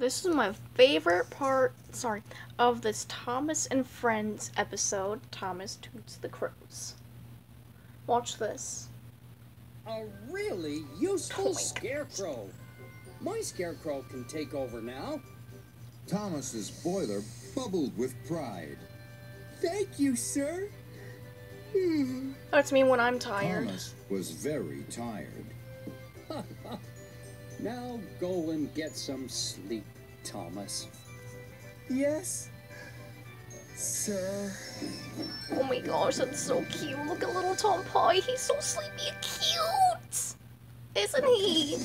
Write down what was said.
This is my favorite part, sorry, of this Thomas and Friends episode, Thomas Toots the Crows. Watch this. A really useful Oh my scarecrow. My scarecrow can take over now. Thomas's boiler bubbled with pride. Thank you, sir. That's me when I'm tired. Thomas was very tired. Now go and get some sleep, Thomas. Yes, sir. Oh my gosh, that's so cute. Look at little Thompai. He's so sleepy and cute. Isn't he?